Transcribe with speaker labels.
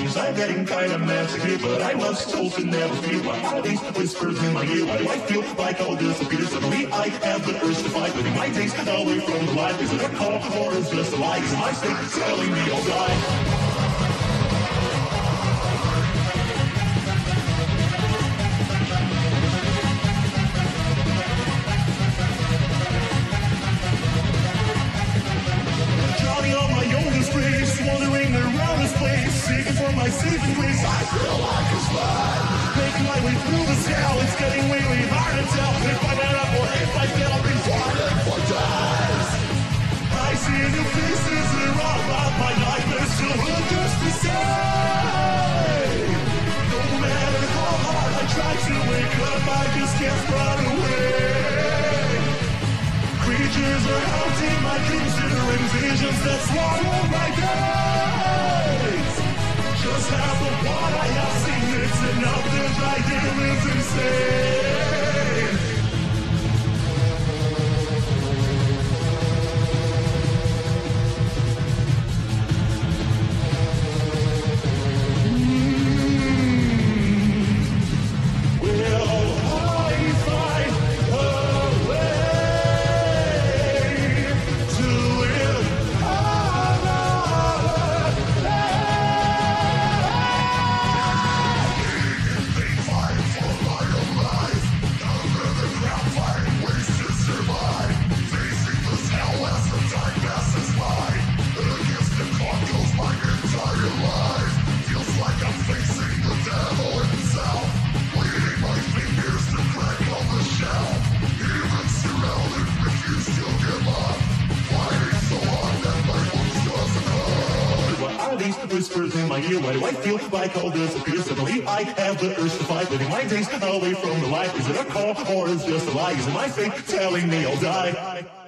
Speaker 1: things. I'm getting kind of nasty, but I was told to never feel. Why are these whispers in my ear? Why do I feel like all disappears? Suddenly I have the urge to fight, living my days away from the light. Is it a call or is just a lie? Is my state telling me I'll die?
Speaker 2: My saving grace. I feel like a slide. Making my way through the hell. It's getting really hard to tell if I get up or if I fail. I've been falling for days. I see new faces are all about my life. There's still just to say. No matter how hard I try to wake up, I just can't run away. Creatures are haunting my dreams, and visions that swallow my days just half of what I have seen. It's enough to drive humans insane.
Speaker 1: Whispers in my ear. Why do I feel like all disappears? Suddenly I have the urge to fight, living my days away from the light. Is it a call or is just a lie? Is it my fate telling me I'll die?